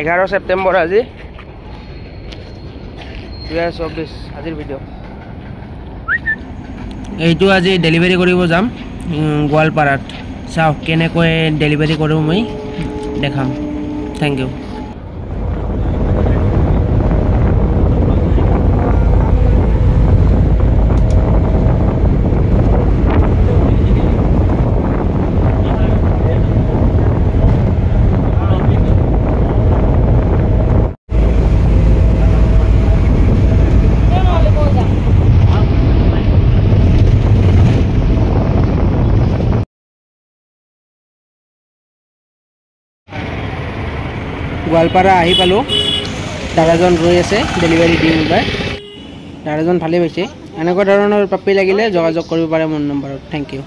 এঘাৰ ছেপ্টেম্বৰ আজি। দুহেজাৰ চৌব্বিছ আজিৰ ভিডিঅ' এইটো আজি ডেলিভাৰী কৰিব যাম গোৱালপাৰাত। চাওক কেনেকৈ ডেলিভাৰী কৰোঁ মই দেখাম। Thank U. গোৱালপাৰা আহি পালোঁ। দাদাজন ৰৈ আছে ডেলিভাৰী দিম এইবাৰ দাদাজন ভালেই পাইছে এনেকুৱা ধৰণৰ পাপ্পি লাগিলে যোগাযোগ কৰিব পাৰে মোৰ নম্বৰত। Thank U